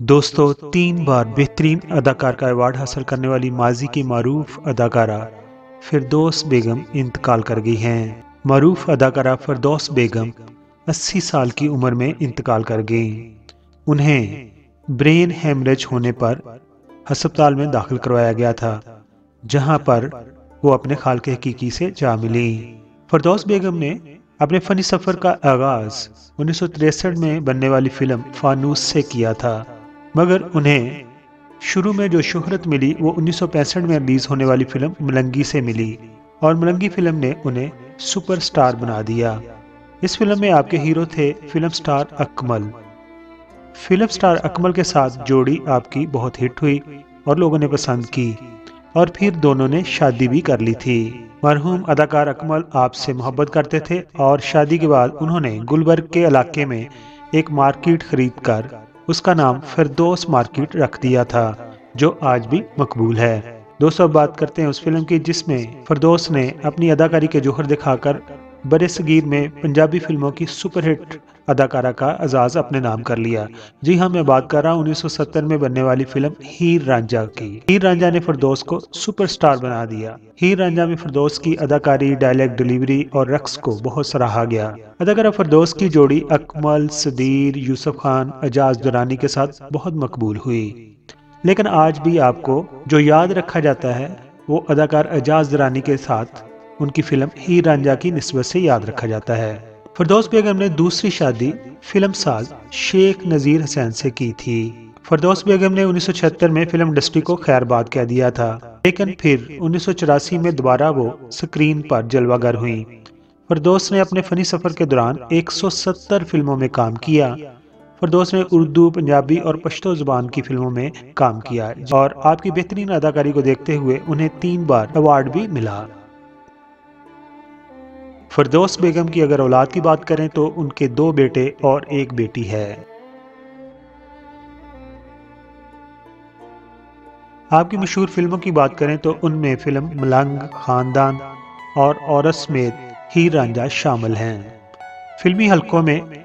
दोस्तों, तीन बार बेहतरीन अदाकार का अवार्ड हासिल करने वाली माजी की मरूफ अदाकारा फिरदौस बेगम इंतकाल कर गई हैं। मरूफ अदाकारा फिरदौस बेगम 80 साल की उम्र में इंतकाल कर गई। उन्हें ब्रेन हेमरेज होने पर अस्पताल में दाखिल करवाया गया था, जहाँ पर वो अपने खाल के हकीकी से जा मिली। फरदौस बेगम ने अपने फनी सफ़र का आगाज़ उन्नीस में बनने वाली फ़िल्म फानूस से किया था। मगर उन्हें शुरू में जो शोहरत मिली, वो 1965 में रिलीज़ होने वाली फ़िल्म मलंगी से मिली और मलंगी फ़िल्म ने उन्हें सुपरस्टार बना दिया। इस फ़िल्म में आपके हीरो थे film star Akmal. Film star Akmal के साथ जोड़ी आपकी बहुत हिट हुई और लोगों ने पसंद की और फिर दोनों ने शादी भी कर ली थी। मरहूम अदाकार अकमल आपसे मोहब्बत करते थे और शादी के बाद उन्होंने गुलबर्ग के इलाके में एक मार्केट खरीद कर उसका नाम फिरदोस मार्केट रख दिया था, जो आज भी मकबूल है। दोस्तों, अब बात करते हैं उस फ़िल्म की, जिसमें फरदोस ने अपनी अदाकारी के जोहर दिखाकर बड़े सगीर में पंजाबी फ़िल्मों की सुपरहिट अदाकारा का एजाज अपने नाम कर लिया। जी हाँ मैं बात कर रहा हूँ 1970 में बनने वाली फ़िल्म हीर रांझा की। हीर रांझा ने फिरदौस को सुपरस्टार बना दिया। हीर रांझा में फिरदौस की अदाकारी, डायलॉग, डिलीवरी और रक्स को बहुत सराहा गया। अदाकारा फिरदौस की जोड़ी अकमल, सदीर, यूसुफ खान, एजाज दुरानी के साथ बहुत मकबूल हुई। लेकिन आज भी आपको जो याद रखा जाता है, वो अदाकार एजाज दुरानी के साथ उनकी फ़िल्म हीर रांझा की नस्बत से याद रखा जाता है। फरदौस बेगम ने दूसरी शादी फ़िल्म साज शेख नज़ीर हुसैन से की थी। फरदौस बेगम ने उन्नीस में फ़िल्म इंडस्ट्री को खैरबाद कह दिया था, लेकिन फिर उन्नीस में दोबारा वो स्क्रीन पर जलवागर हुई। फरदौस ने अपने फनी सफ़र के दौरान 170 फ़िल्मों में काम किया। फरदौस ने उर्दू, पंजाबी और पश्तो ज़ुबान की फ़िल्मों में काम किया, और आपकी बेहतरीन अदाकारी को देखते हुए उन्हें तीन बार अवार्ड भी मिला। फरदौस बेगम की अगर औलाद की बात करें तो उनके दो बेटे और एक बेटी है। आपकी मशहूर फ़िल्मों की बात करें तो उनमें फ़िल्म मलंग, खानदान और औरत समेत हीर रांझा शामिल हैं। फिल्मी हलकों में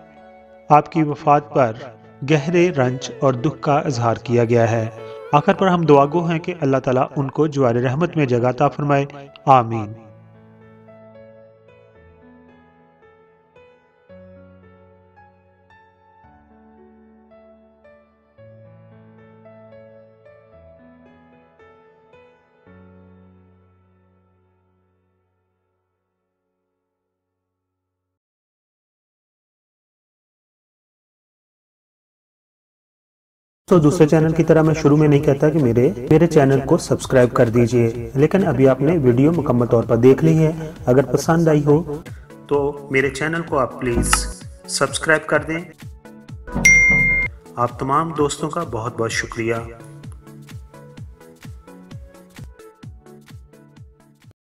आपकी वफात पर गहरे रंज और दुख का इजहार किया गया है। आखिर पर हम दुआगो हैं कि अल्लाह ताला उनको जवार रहमत में जगह ता फरमाए। आमीन। तो दूसरे चैनल की तरह मैं शुरू में नहीं कहता कि मेरे मेरे चैनल को सब्सक्राइब कर दीजिए, लेकिन अभी आपने वीडियो मुकम्मल तौर पर देख ली है। अगर पसंद आई हो तो मेरे चैनल को आप प्लीज़ सब्सक्राइब कर दें। आप तमाम दोस्तों का बहुत बहुत शुक्रिया।